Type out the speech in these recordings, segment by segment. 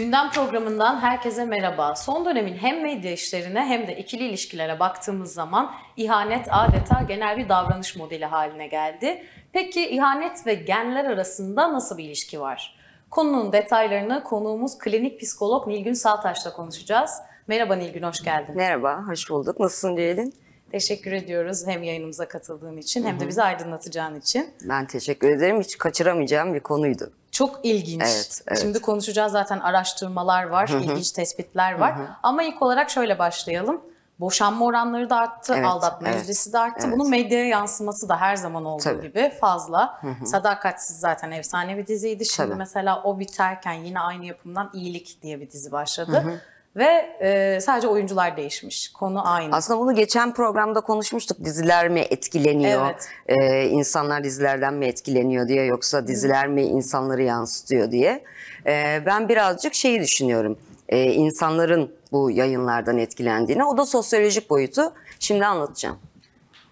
Gündem programından herkese merhaba. Son dönemin hem medya işlerine hem de ikili ilişkilere baktığımız zaman ihanet adeta genel bir davranış modeli haline geldi. Peki ihanet ve genler arasında nasıl bir ilişki var? Konunun detaylarını konuğumuz klinik psikolog Nilgün Saltaş'la konuşacağız. Merhaba Nilgün, hoş geldin. Merhaba, hoş bulduk. Nasılsın Ceylin? Teşekkür ediyoruz hem yayınımıza katıldığın için hem de bizi aydınlatacağın için. Ben teşekkür ederim. Hiç kaçıramayacağım bir konuydu. Çok ilginç. Evet, evet. Şimdi konuşacağız zaten araştırmalar var, ilginç tespitler var. Ama ilk olarak şöyle başlayalım. Boşanma oranları da arttı, Evet, aldatma evet, yüzdesi de arttı. evet. Bunun medyaya yansıması da her zaman olduğu Tabii. gibi fazla. Sadakatsiz zaten efsane bir diziydi. Şimdi Tabii. mesela o biterken yine aynı yapımdan İyilik diye bir dizi başladı. Ve e, sadece oyuncular değişmiş. Konu aynı. Aslında bunu geçen programda konuşmuştuk. Diziler mi etkileniyor? Evet. Ee, insanlar dizilerden mi etkileniyor diye yoksa diziler mi insanları yansıtıyor diye. Ee, ben birazcık şeyi düşünüyorum. Ee, insanların bu yayınlardan etkilendiğini. O da sosyolojik boyutu. Şimdi anlatacağım.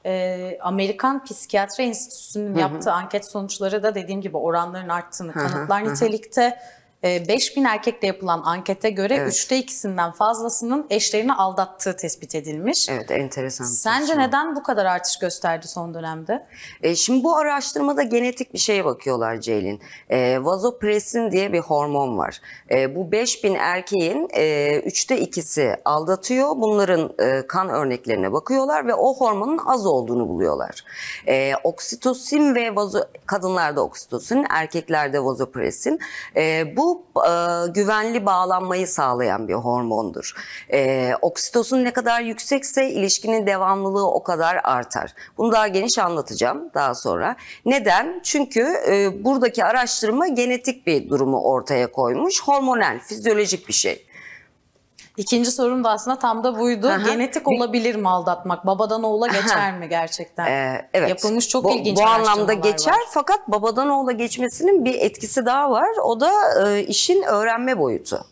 Ee, Amerikan Psikiyatri Enstitüsü'nün yaptığı anket sonuçları da dediğim gibi oranların arttığını kanıtlar nitelikte. Ee, 5000 erkekle yapılan ankete göre Evet. üçte ikisinden fazlasının eşlerini aldattığı tespit edilmiş. Evet, enteresan. Sence çalışma. neden bu kadar artış gösterdi son dönemde? E, şimdi bu araştırmada genetik bir şeye bakıyorlar Ceylin. E, vazopresin diye bir hormon var. E, bu 5000 erkeğin e, üçte ikisi aldatıyor. Bunların e, kan örneklerine bakıyorlar ve o hormonun az olduğunu buluyorlar. E, oksitosin ve vazo kadınlarda oksitosin, erkeklerde vazopresin. E, bu e, güvenli bağlanmayı sağlayan bir hormondur. E, oksitosin ne kadar yüksekse ilişkinin devamlılığı o kadar artar. Bunu daha geniş anlatacağım daha sonra. Neden? Çünkü e, buradaki araştırma genetik bir durumu ortaya koymuş. Hormonal, fizyolojik bir şey. İkinci sorum da aslında tam da buydu. Aha. Genetik olabilir mi aldatmak? Babadan oğula geçer mi gerçekten? Ee, evet. Yapılmış çok bu, ilginç Bu anlamda geçer var. fakat babadan oğula geçmesinin bir etkisi daha var. O da e, işin öğrenme boyutu.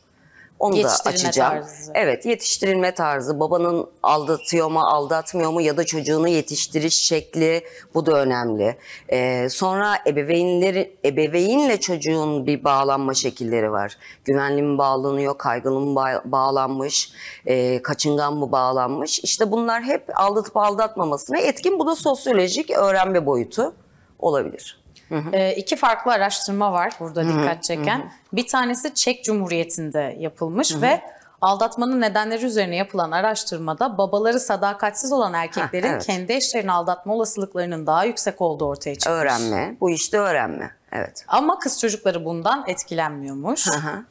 Onu da açacağım. tarzı. Evet, yetiştirilme tarzı. Babanın aldatıyor mu, aldatmıyor mu ya da çocuğunu yetiştiriş şekli bu da önemli. Ee, sonra ebeveynleri, ebeveynle çocuğun bir bağlanma şekilleri var. Güvenli mi bağlanıyor, kaygılı mı ba- bağlanmış, e, kaçıngan mı bağlanmış. İşte bunlar hep aldatıp aldatmamasına etkin. Bu da sosyolojik öğrenme boyutu olabilir. Ee, iki farklı araştırma var burada dikkat çeken. Bir tanesi Çek Cumhuriyeti'nde yapılmış ve aldatmanın nedenleri üzerine yapılan araştırmada babaları sadakatsiz olan erkeklerin evet. kendi eşlerini aldatma olasılıklarının daha yüksek olduğu ortaya çıkmış. Öğrenme, bu işte öğrenme. Evet. Ama kız çocukları bundan etkilenmiyormuş. Aha.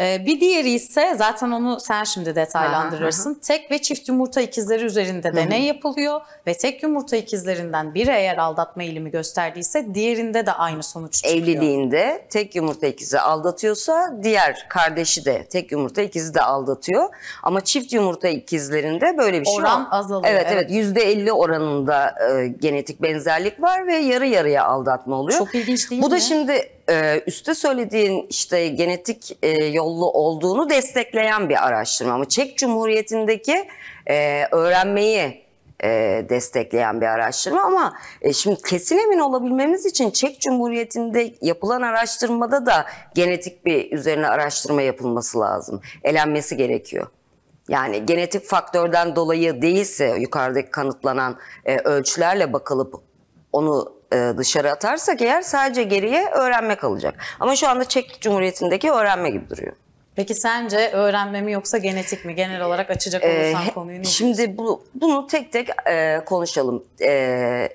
Ee, bir diğeri ise zaten onu sen şimdi detaylandırırsın. Tek ve çift yumurta ikizleri üzerinde deney yapılıyor ve tek yumurta ikizlerinden biri eğer aldatma eğilimi gösterdiyse diğerinde de aynı sonuç çıkıyor. Evliliğinde tek yumurta ikizi aldatıyorsa diğer kardeşi de tek yumurta ikizi de aldatıyor. Ama çift yumurta ikizlerinde böyle bir şey Oran yok. azalıyor, Evet evet. evet yüzde elli oranında e, genetik benzerlik var ve yarı yarıya aldatma oluyor. Çok ilginç değil Bu da mi? şimdi e, üstte söylediğin işte genetik e, yollu olduğunu destekleyen bir araştırma. Ama Çek Cumhuriyeti'ndeki e, öğrenmeyi e, destekleyen bir araştırma ama e, şimdi kesin emin olabilmemiz için Çek Cumhuriyeti'nde yapılan araştırmada da genetik bir üzerine araştırma yapılması lazım. Elenmesi gerekiyor. Yani genetik faktörden dolayı değilse yukarıdaki kanıtlanan e, ölçülerle bakılıp onu dışarı atarsak eğer sadece geriye öğrenme kalacak. Ama şu anda Çek Cumhuriyeti'ndeki öğrenme gibi duruyor. Peki sence öğrenme mi yoksa genetik mi? Genel olarak açacak olursan Ee, konuyu ne Şimdi bu, bunu tek tek e, konuşalım. E,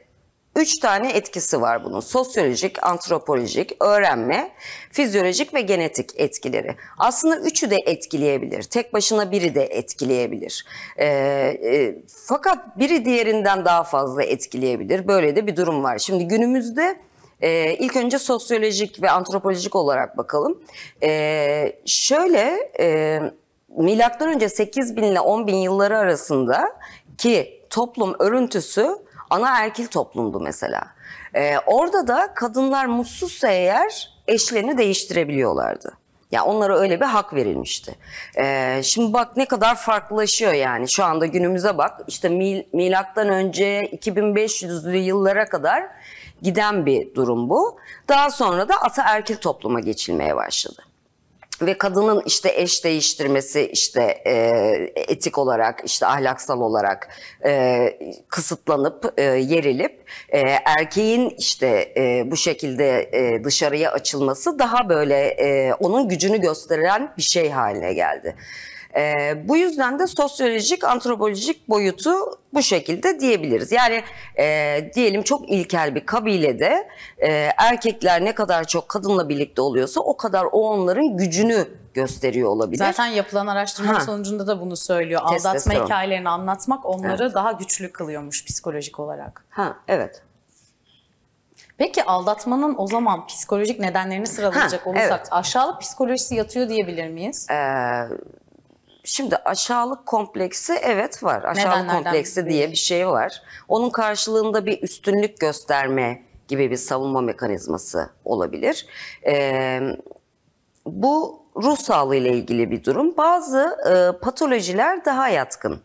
üç tane etkisi var bunun. Sosyolojik, antropolojik, öğrenme, fizyolojik ve genetik etkileri. Aslında üçü de etkileyebilir. Tek başına biri de etkileyebilir. E, e, fakat biri diğerinden daha fazla etkileyebilir. Böyle de bir durum var. Şimdi günümüzde ee, ilk önce sosyolojik ve antropolojik olarak bakalım. Ee, şöyle, e, milattan önce 8 bin ile 10 bin yılları arasında ki toplum örüntüsü ana erkil toplumdu mesela. Ee, orada da kadınlar mutsuzsa eğer eşlerini değiştirebiliyorlardı. Ya onlara öyle bir hak verilmişti. Ee, şimdi bak ne kadar farklılaşıyor yani. Şu anda günümüze bak. İşte mil, milattan önce 2500'lü yıllara kadar giden bir durum bu. Daha sonra da ataerkil topluma geçilmeye başladı. Ve kadının işte eş değiştirmesi işte e, etik olarak işte ahlaksal olarak e, kısıtlanıp e, yerilip e, erkeğin işte e, bu şekilde e, dışarıya açılması daha böyle e, onun gücünü gösteren bir şey haline geldi. E, bu yüzden de sosyolojik, antropolojik boyutu bu şekilde diyebiliriz. Yani e, diyelim çok ilkel bir kabilede e, erkekler ne kadar çok kadınla birlikte oluyorsa o kadar o onların gücünü gösteriyor olabilir. Zaten yapılan araştırma Ha. sonucunda da bunu söylüyor. Aldatma hikayelerini anlatmak onları daha güçlü kılıyormuş psikolojik olarak. Ha evet. Peki aldatmanın o zaman psikolojik nedenlerini sıralayacak Ha, olursak evet. aşağılık psikolojisi yatıyor diyebilir miyiz? Şimdi aşağılık kompleksi evet var. Aşağılık Nedenlerden kompleksi diye bir şey var. Onun karşılığında bir üstünlük gösterme gibi bir savunma mekanizması olabilir. Ee, bu ruh sağlığı ile ilgili bir durum. Bazı e, patolojiler daha yatkın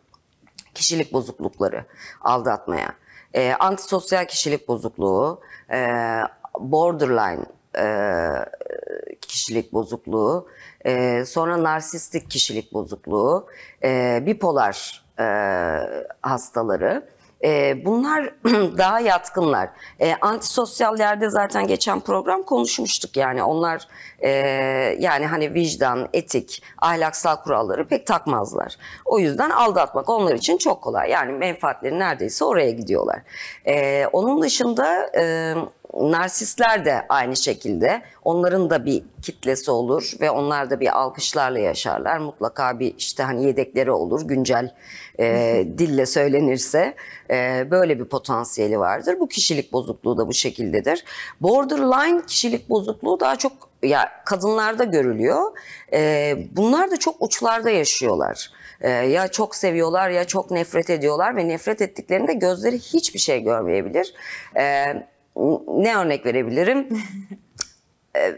kişilik bozuklukları aldatmaya. Ee, antisosyal kişilik bozukluğu, e, borderline e, kişilik bozukluğu, e, sonra narsistik kişilik bozukluğu, e, bipolar e, hastaları. E, bunlar daha yatkınlar. E, antisosyallerde zaten geçen program konuşmuştuk yani onlar e, yani hani vicdan, etik, ahlaksal kuralları pek takmazlar. O yüzden aldatmak onlar için çok kolay. Yani menfaatleri neredeyse oraya gidiyorlar. E, onun dışında e, narsistler de aynı şekilde. Onların da bir kitlesi olur ve onlar da bir alkışlarla yaşarlar. Mutlaka bir işte hani yedekleri olur güncel e, dille söylenirse e, böyle bir potansiyeli vardır. Bu kişilik bozukluğu da bu şekildedir. Borderline kişilik bozukluğu daha çok ya kadınlarda görülüyor. E, bunlar da çok uçlarda yaşıyorlar. E, ya çok seviyorlar ya çok nefret ediyorlar ve nefret ettiklerinde gözleri hiçbir şey görmeyebilir. E, ne örnek verebilirim? E,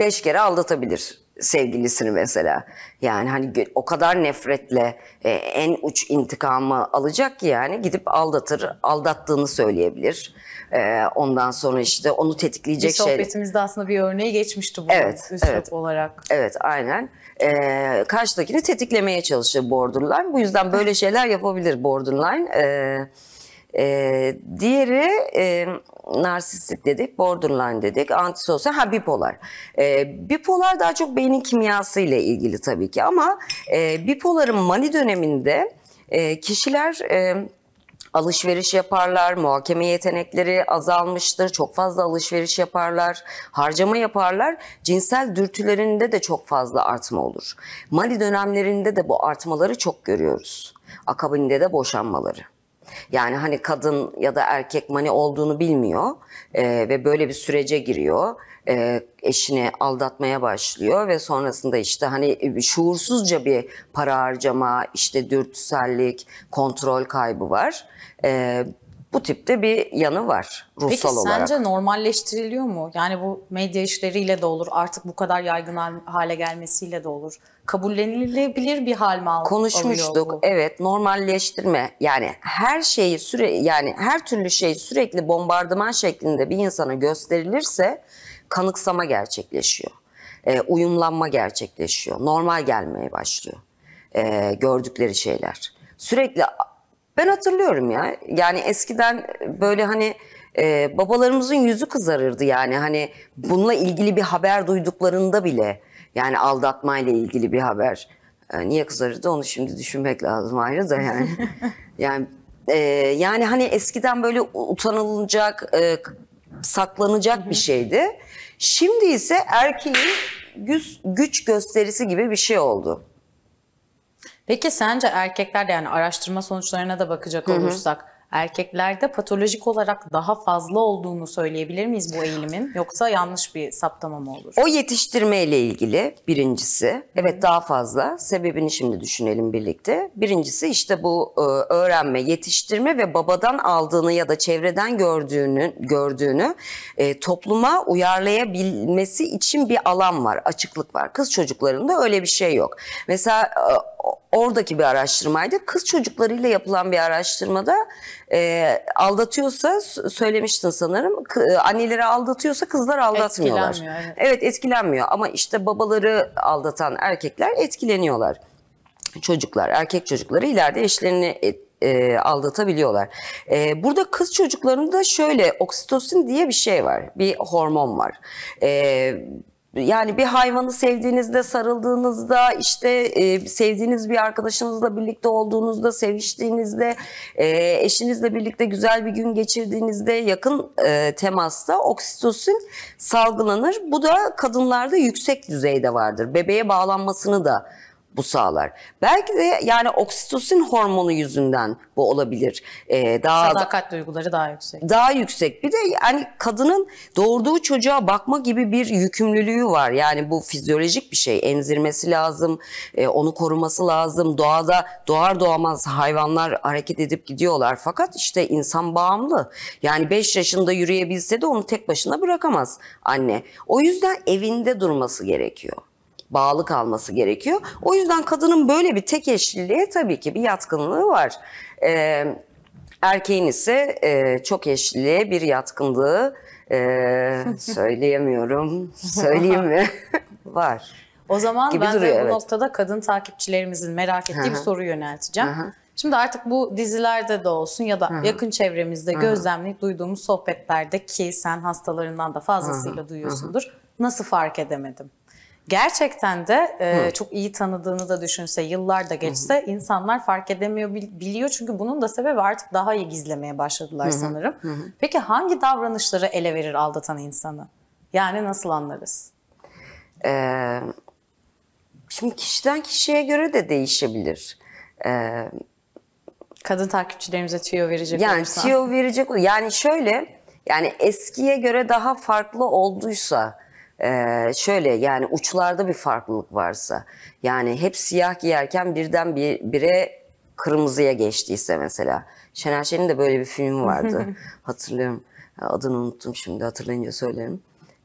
beş kere aldatabilir sevgilisini mesela. Yani hani o kadar nefretle e, en uç intikamı alacak ki yani gidip aldatır, aldattığını söyleyebilir. E, ondan sonra işte onu Bir tetikleyecek şey. sohbetimizde aslında bir örneği geçmişti bu Evet, üslup evet. olarak. Evet aynen. Ee, karşıdakini tetiklemeye çalışır borderline. Bu yüzden böyle şeyler yapabilir borderline. Ee, e, diğeri e, narsistik dedik, borderline dedik, antisosyal, ha bipolar. Ee, bipolar daha çok beynin kimyası ile ilgili tabii ki ama e, bipoların mani döneminde e, kişiler... E, alışveriş yaparlar, muhakeme yetenekleri azalmıştır, çok fazla alışveriş yaparlar, harcama yaparlar. Cinsel dürtülerinde de çok fazla artma olur. Mali dönemlerinde de bu artmaları çok görüyoruz. Akabinde de boşanmaları. Yani hani kadın ya da erkek mani olduğunu bilmiyor e, ve böyle bir sürece giriyor. E, eşini aldatmaya başlıyor ve sonrasında işte hani şuursuzca bir para harcama, işte dürtüsellik, kontrol kaybı var. E, bu tipte bir yanı var ruhsal Peki olarak. sence normalleştiriliyor mu? Yani bu medya işleriyle de olur, artık bu kadar yaygın hal- hale gelmesiyle de olur. Kabullenilebilir bir hal mi Konuşmuştuk. Evet, normalleştirme. Yani her şeyi süre yani her türlü şey sürekli bombardıman şeklinde bir insana gösterilirse kanıksama gerçekleşiyor. Ee, uyumlanma gerçekleşiyor. Normal gelmeye başlıyor. Ee, gördükleri şeyler. Sürekli ben hatırlıyorum ya. Yani eskiden böyle hani e, babalarımızın yüzü kızarırdı yani hani bununla ilgili bir haber duyduklarında bile yani aldatmayla ilgili bir haber. E, niye kızarırdı onu şimdi düşünmek lazım ayrı da yani. yani e, yani hani eskiden böyle utanılacak, e, saklanacak bir şeydi. Şimdi ise erkeğin güç, güç gösterisi gibi bir şey oldu. Peki sence erkeklerde yani araştırma sonuçlarına da bakacak olursak erkeklerde patolojik olarak daha fazla olduğunu söyleyebilir miyiz bu eğilimin? Yoksa yanlış bir saptama mı olur? O yetiştirme ile ilgili birincisi. Evet daha fazla. Sebebini şimdi düşünelim birlikte. Birincisi işte bu e, öğrenme, yetiştirme ve babadan aldığını ya da çevreden gördüğünü gördüğünü e, topluma uyarlayabilmesi için bir alan var, açıklık var. Kız çocuklarında öyle bir şey yok. Mesela e, oradaki bir araştırmaydı. Kız çocuklarıyla yapılan bir araştırmada e, aldatıyorsa söylemiştin sanırım. E, anneleri aldatıyorsa kızlar aldatmıyorlar. Etkilenmiyor, evet. evet etkilenmiyor ama işte babaları aldatan erkekler etkileniyorlar çocuklar, erkek çocukları ileride eşlerini e, e, aldatabiliyorlar. E, burada kız çocuklarında şöyle oksitosin diye bir şey var, bir hormon var. E, yani bir hayvanı sevdiğinizde, sarıldığınızda, işte e, sevdiğiniz bir arkadaşınızla birlikte olduğunuzda, seviştiğinizde, e, eşinizle birlikte güzel bir gün geçirdiğinizde, yakın e, temasta oksitosin salgılanır. Bu da kadınlarda yüksek düzeyde vardır. Bebeğe bağlanmasını da bu sağlar. Belki de yani oksitosin hormonu yüzünden bu olabilir. Ee, daha Sadakat duyguları daha yüksek. daha yüksek. Bir de yani kadının doğurduğu çocuğa bakma gibi bir yükümlülüğü var. Yani bu fizyolojik bir şey. Emzirmesi lazım, e, onu koruması lazım. Doğada doğar doğamaz hayvanlar hareket edip gidiyorlar. Fakat işte insan bağımlı. Yani 5 yaşında yürüyebilse de onu tek başına bırakamaz anne. O yüzden evinde durması gerekiyor bağlı kalması gerekiyor. O yüzden kadının böyle bir tek eşliliğe tabii ki bir yatkınlığı var. Ee, erkeğin ise e, çok eşliliğe bir yatkınlığı e, söyleyemiyorum. Söyleyeyim mi? var. O zaman Gibi ben duruyor, de bu evet. noktada kadın takipçilerimizin merak ettiği bir Hı hı. soru yönelteceğim. Hı. Şimdi artık bu dizilerde de olsun ya da yakın çevremizde gözlemleyip duyduğumuz sohbetlerde ki sen hastalarından da fazlasıyla duyuyorsundur. Nasıl fark edemedim? Gerçekten de e, çok iyi tanıdığını da düşünse, yıllar da geçse insanlar fark edemiyor, bil- biliyor. Çünkü bunun da sebebi artık daha iyi gizlemeye başladılar sanırım. Peki hangi davranışları ele verir aldatan insanı? Yani nasıl anlarız? Ee, şimdi kişiden kişiye göre de değişebilir. Ee, Kadın takipçilerimize tüyo verecek Yani olursan. tüyo verecek yani şöyle yani eskiye göre daha farklı olduysa e, şöyle yani uçlarda bir farklılık varsa yani hep siyah giyerken birden bir bire kırmızıya geçtiyse mesela. Şener Şen'in de böyle bir filmi vardı. Hatırlıyorum. Adını unuttum şimdi hatırlayınca söylerim.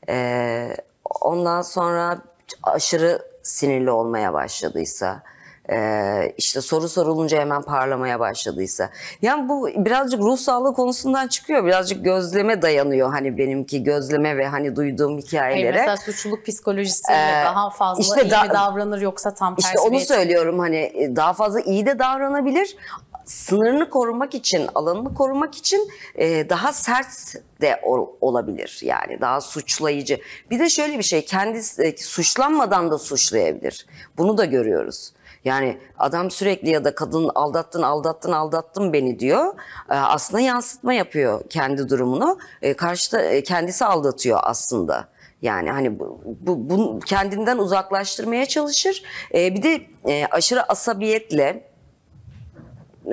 E, ondan sonra aşırı sinirli olmaya başladıysa ee, işte soru sorulunca hemen parlamaya başladıysa. Yani bu birazcık ruh sağlığı konusundan çıkıyor. Birazcık gözleme dayanıyor hani benimki gözleme ve hani duyduğum Hayır, hikayelere. mesela suçluluk psikolojisiyle Ee, daha fazla işte iyi da- mi davranır yoksa tam tersi İşte onu söylüyorum hani e, daha fazla iyi de davranabilir. Sınırını korumak için, alanını korumak için e, daha sert de ol- olabilir. Yani daha suçlayıcı. Bir de şöyle bir şey, kendisi e, suçlanmadan da suçlayabilir. Bunu da görüyoruz. Yani adam sürekli ya da kadın aldattın, aldattın, aldattın beni diyor. E, aslında yansıtma yapıyor kendi durumunu. E, karşıda e, kendisi aldatıyor aslında. Yani hani bu, bu, bunu kendinden uzaklaştırmaya çalışır. Ee, bir de e, aşırı asabiyetle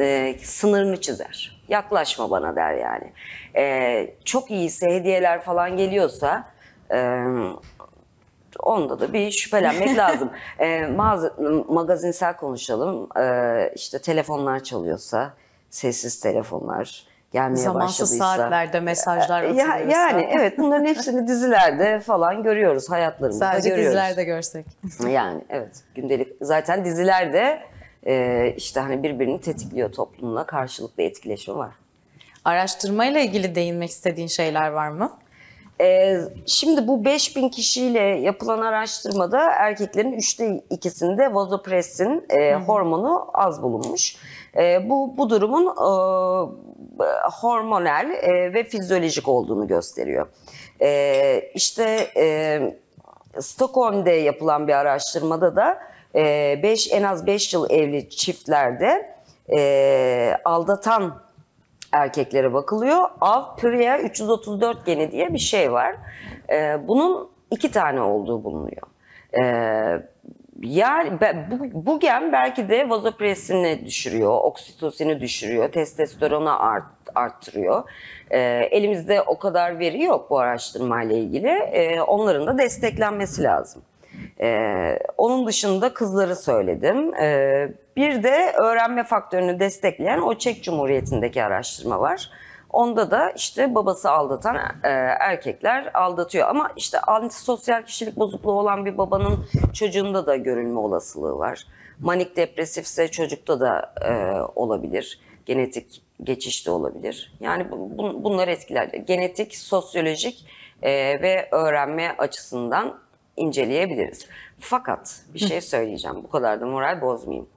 e, sınırını çizer. Yaklaşma bana der yani. Ee, çok iyiyse hediyeler falan geliyorsa onda da bir şüphelenmek lazım. E, mağaza- magazinsel konuşalım. E, işte telefonlar çalıyorsa, sessiz telefonlar gelmeye Zamansız başladıysa. saatlerde mesajlar Ya, atılıyorsa. yani evet bunların hepsini dizilerde falan görüyoruz hayatlarımızda Sadece görüyoruz. dizilerde görsek. Yani evet gündelik zaten dizilerde e, işte hani birbirini tetikliyor toplumla karşılıklı etkileşim var. Araştırmayla ilgili değinmek istediğin şeyler var mı? E, şimdi bu 5000 kişiyle yapılan araştırmada erkeklerin üçte ikisinde vazopressin e, hormonu az bulunmuş. E, bu bu durumun e, hormonal e, ve fizyolojik olduğunu gösteriyor. E, işte e, Stockholm'de yapılan bir araştırmada da 5 en az 5 yıl evli çiftlerde e, aldatan erkeklere bakılıyor. Av-Pürea 334 geni diye bir şey var. E, bunun iki tane olduğu bulunuyor. E, yani bu, bu gen belki de vazopresini düşürüyor, oksitosini düşürüyor, testosteronu art, arttırıyor. E, elimizde o kadar veri yok bu araştırmayla ilgili. E, onların da desteklenmesi lazım. Ee, onun dışında kızları söyledim. Ee, bir de öğrenme faktörünü destekleyen o Çek Cumhuriyeti'ndeki araştırma var. Onda da işte babası aldatan e, erkekler aldatıyor. Ama işte antisosyal kişilik bozukluğu olan bir babanın çocuğunda da görülme olasılığı var. Manik depresifse çocukta da e, olabilir. Genetik geçiş de olabilir. Yani bu- bu- bunlar etkiler. Genetik, sosyolojik e, ve öğrenme açısından inceleyebiliriz. Fakat bir şey söyleyeceğim. Bu kadar da moral bozmayayım.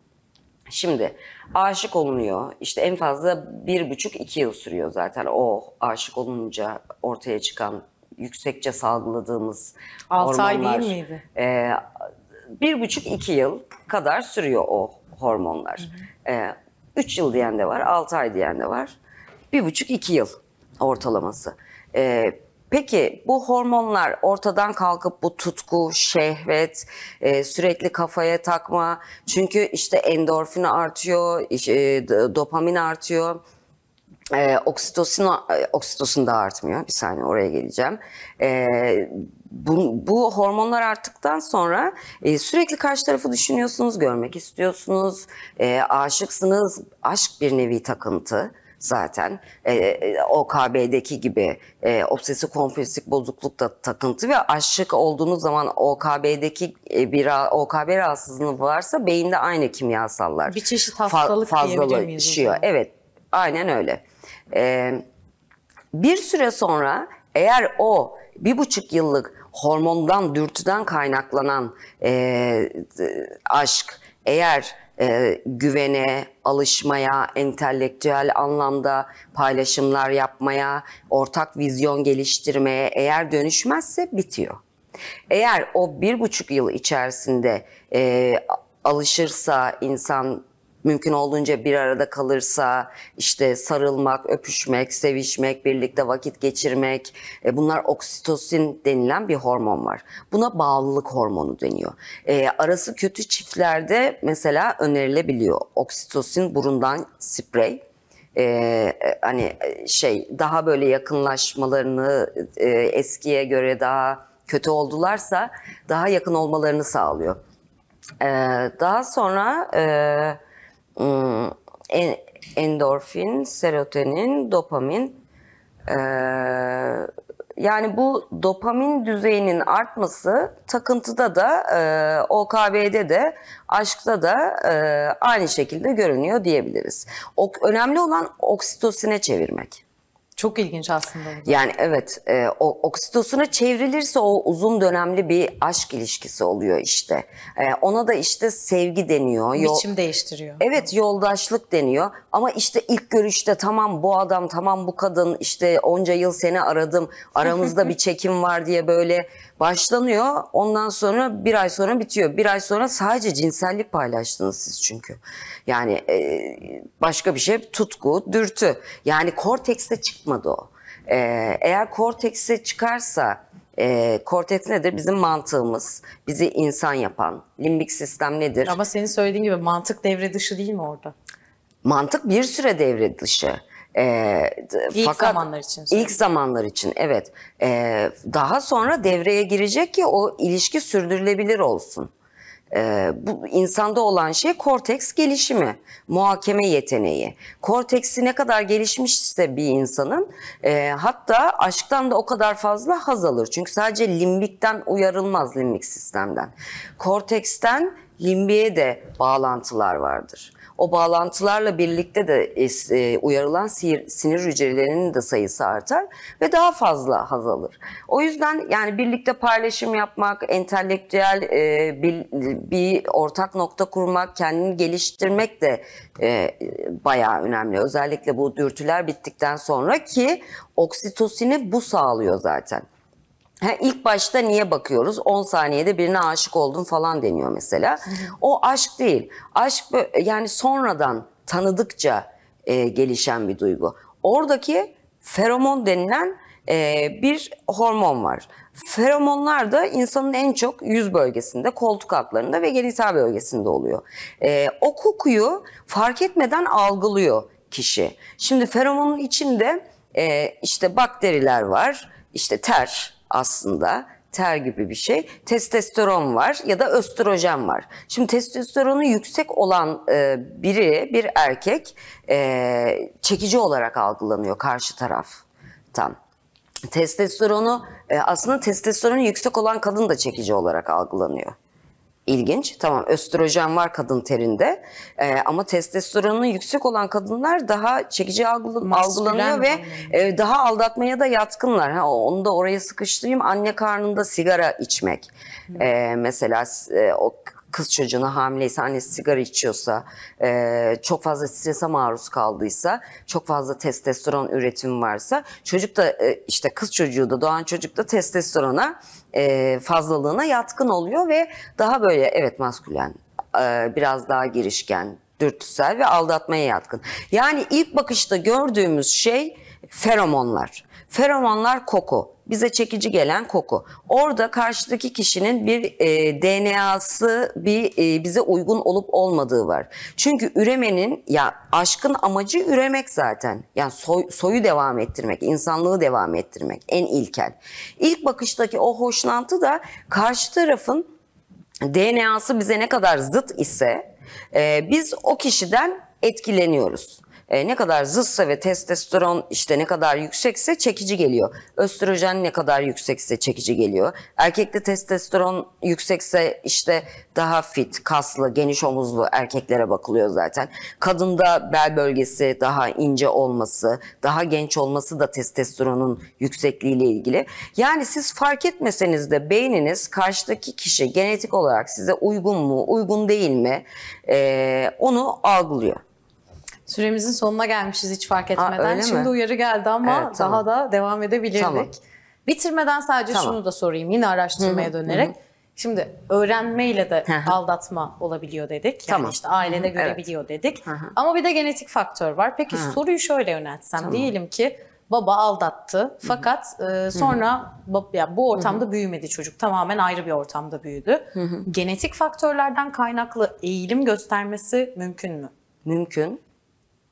Şimdi aşık olunuyor. İşte en fazla bir buçuk iki yıl sürüyor zaten o aşık olunca ortaya çıkan yüksekçe salgıladığımız Altı ay hormonlar. değil miydi? Ee, bir buçuk iki yıl kadar sürüyor o hormonlar. Ee, üç yıl diyen de var, altı ay diyen de var. Bir buçuk iki yıl ortalaması. Ee, peki bu hormonlar ortadan kalkıp bu tutku, şehvet, e, sürekli kafaya takma. Çünkü işte endorfin artıyor, e, dopamin artıyor. E, oksitosin, e, oksitosin de artmıyor. Bir saniye oraya geleceğim. E, bu, bu hormonlar arttıktan sonra e, sürekli karşı tarafı düşünüyorsunuz, görmek istiyorsunuz, e, aşıksınız. Aşk bir nevi takıntı zaten. E, e, OKB'deki gibi e, obsesif kompulsif bozukluk da takıntı ve aşık olduğunuz zaman OKB'deki e, bir OKB rahatsızlığı varsa beyinde aynı kimyasallar Bir çeşit fa- hastalık o fazlalaşıyor. Evet, aynen öyle. Ee, bir süre sonra eğer o bir buçuk yıllık hormondan, dürtüden kaynaklanan e, aşk eğer e, güvene, alışmaya, entelektüel anlamda paylaşımlar yapmaya, ortak vizyon geliştirmeye eğer dönüşmezse bitiyor. Eğer o bir buçuk yıl içerisinde e, alışırsa insan mümkün olduğunca bir arada kalırsa işte sarılmak, öpüşmek, sevişmek, birlikte vakit geçirmek e, bunlar oksitosin denilen bir hormon var. Buna bağlılık hormonu deniyor. E, arası kötü çiftlerde mesela önerilebiliyor. Oksitosin burundan sprey e, e, hani e, şey daha böyle yakınlaşmalarını e, eskiye göre daha kötü oldularsa daha yakın olmalarını sağlıyor. Ee, daha sonra e, endorfin, serotonin, dopamin. Ee, yani bu dopamin düzeyinin artması takıntıda da, e, OKB'de de, aşkta da e, aynı şekilde görünüyor diyebiliriz. Önemli olan oksitosine çevirmek. Çok ilginç aslında. Yani evet e, o oksitosuna çevrilirse o uzun dönemli bir aşk ilişkisi oluyor işte. E, ona da işte sevgi deniyor. Yo- Biçim değiştiriyor. Evet yoldaşlık deniyor ama işte ilk görüşte tamam bu adam tamam bu kadın işte onca yıl seni aradım aramızda bir çekim var diye böyle başlanıyor. Ondan sonra bir ay sonra bitiyor. Bir ay sonra sadece cinsellik paylaştınız siz çünkü. Yani e, başka bir şey tutku, dürtü. Yani kortekste çıkmadı o. E, eğer kortekse çıkarsa e, korteks nedir? Bizim mantığımız, bizi insan yapan. Limbik sistem nedir? Ama senin söylediğin gibi mantık devre dışı değil mi orada? Mantık bir süre devre dışı. D- İlk fakat zamanlar için İlk söylüyorum. zamanlar için evet. Ee, daha sonra devreye girecek ki o ilişki sürdürülebilir olsun. Ee, bu insanda olan şey korteks gelişimi, muhakeme yeteneği. Korteksi ne kadar gelişmişse bir insanın e, hatta aşktan da o kadar fazla haz alır. Çünkü sadece limbikten uyarılmaz limbik sistemden. Korteksten limbiğe de bağlantılar vardır. O bağlantılarla birlikte de es- e, uyarılan sinir, hücrelerinin de sayısı artar ve daha fazla haz alır. O yüzden yani birlikte paylaşım yapmak, entelektüel e, bir, bir ortak nokta kurmak, kendini geliştirmek de e, bayağı önemli. Özellikle bu dürtüler bittikten sonra ki oksitosini bu sağlıyor zaten. Ha, ilk başta niye bakıyoruz? 10 saniyede birine aşık oldum falan deniyor mesela. O aşk değil. Aşk yani sonradan tanıdıkça e, gelişen bir duygu. Oradaki feromon denilen e, bir hormon var. Feromonlar da insanın en çok yüz bölgesinde, koltuk altlarında ve genital bölgesinde oluyor. E, o kokuyu fark etmeden algılıyor kişi. Şimdi feromonun içinde e, işte bakteriler var, işte ter aslında ter gibi bir şey. Testosteron var ya da östrojen var. Şimdi testosteronu yüksek olan e, biri, bir erkek e, çekici olarak algılanıyor karşı taraftan. Testosteronu e, aslında testosteronu yüksek olan kadın da çekici olarak algılanıyor. İlginç. Tamam östrojen var kadın terinde E, ama testosteronu yüksek olan kadınlar daha çekici Maskülen algılanıyor ve e, daha aldatmaya da yatkınlar. Ha, onu da oraya sıkıştırayım. Anne karnında sigara içmek. E, mesela e, o kız çocuğuna hamileyse annesi sigara içiyorsa, e, çok fazla strese maruz kaldıysa, çok fazla testosteron üretimi varsa çocuk da e, işte kız çocuğu da doğan çocuk da testosterona e, fazlalığına yatkın oluyor ve daha böyle evet maskülen, e, biraz daha girişken, dürtüsel ve aldatmaya yatkın. Yani ilk bakışta gördüğümüz şey feromonlar. Feromonlar koku. Bize çekici gelen koku. Orada karşıdaki kişinin bir e, DNA'sı bir e, bize uygun olup olmadığı var. Çünkü üremenin ya aşkın amacı üremek zaten. Yani soy- soyu devam ettirmek, insanlığı devam ettirmek en ilkel. İlk bakıştaki o hoşlantı da karşı tarafın DNA'sı bize ne kadar zıt ise e, biz o kişiden etkileniyoruz. E, ne kadar zıtsa ve testosteron işte ne kadar yüksekse çekici geliyor. Östrojen ne kadar yüksekse çekici geliyor. Erkekte testosteron yüksekse işte daha fit, kaslı, geniş omuzlu erkeklere bakılıyor zaten. Kadında bel bölgesi daha ince olması, daha genç olması da testosteronun yüksekliğiyle ilgili. Yani siz fark etmeseniz de beyniniz karşıdaki kişi genetik olarak size uygun mu, uygun değil mi e, onu algılıyor. Süremizin sonuna gelmişiz hiç fark etmeden. mi? Şimdi uyarı geldi ama Evet, tamam. daha da devam edebilirdik. Tamam. Bitirmeden sadece Tamam. şunu da sorayım yine araştırmaya dönerek. Şimdi öğrenmeyle de Hı hı. aldatma olabiliyor dedik. Yani Tamam. işte ailede Hı hı, görebiliyor dedik. hı. Ama bir de genetik faktör var. Peki soruyu şöyle yöneltsem. Diyelim ki baba aldattı fakat e, sonra ya bu ortamda büyümedi çocuk. Tamamen ayrı bir ortamda büyüdü. Genetik faktörlerden kaynaklı eğilim göstermesi mümkün mü? Mümkün.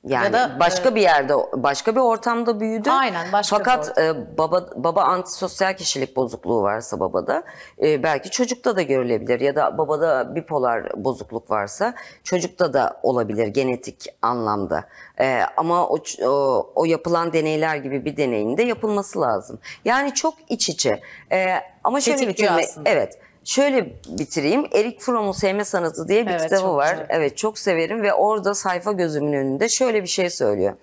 Yani Ya da, başka bir yerde, başka bir ortamda büyüdü. Aynen, başka bir Fakat e, baba baba antisosyal kişilik bozukluğu varsa babada e, belki çocukta da görülebilir ya da babada bipolar bozukluk varsa çocukta da olabilir genetik anlamda. E, ama o, o o yapılan deneyler gibi bir deneyin de yapılması lazım. Yani çok iç içe. E, ama şöyle bitirme, evet. Şöyle bitireyim. Erik Fromm'un Sevme Sanatı diye bir Evet, kitabı var. güzel. Evet çok severim ve orada sayfa gözümün önünde şöyle bir şey söylüyor.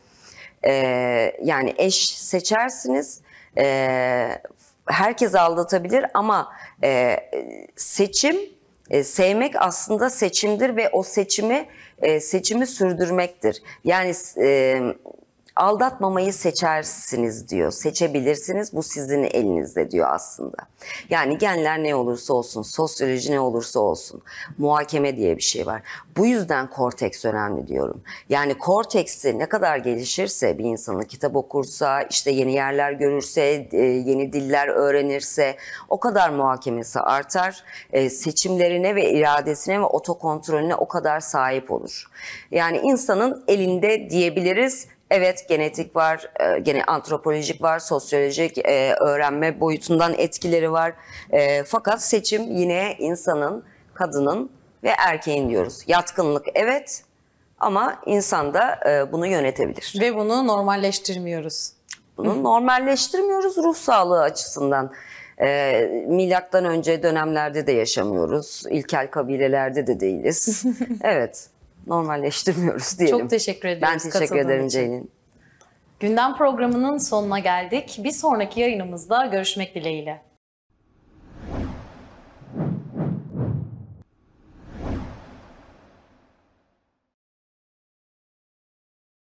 Ee, yani eş seçersiniz. Ee, herkes aldatabilir ama e, seçim e, sevmek aslında seçimdir ve o seçimi e, seçimi sürdürmektir. Yani e, aldatmamayı seçersiniz diyor. Seçebilirsiniz. Bu sizin elinizde diyor aslında. Yani genler ne olursa olsun, sosyoloji ne olursa olsun, muhakeme diye bir şey var. Bu yüzden korteks önemli diyorum. Yani korteksi ne kadar gelişirse bir insanın kitap okursa, işte yeni yerler görürse, e, yeni diller öğrenirse o kadar muhakemesi artar. E, Seçimlerine ve iradesine ve otokontrolüne o kadar sahip olur. Yani insanın elinde diyebiliriz Evet genetik var, e, gene antropolojik var, sosyolojik e, öğrenme boyutundan etkileri var. E, fakat seçim yine insanın, kadının ve erkeğin diyoruz. Yatkınlık evet ama insan da e, bunu yönetebilir. Ve bunu normalleştirmiyoruz. Bunu normalleştirmiyoruz ruh sağlığı açısından. E, milattan önce dönemlerde de yaşamıyoruz. İlkel kabilelerde de değiliz. evet normalleştirmiyoruz diyelim. Çok teşekkür Ben ediyoruz teşekkür katıldığın ederim. Ceylin. Gündem programının sonuna geldik. Bir sonraki yayınımızda görüşmek dileğiyle.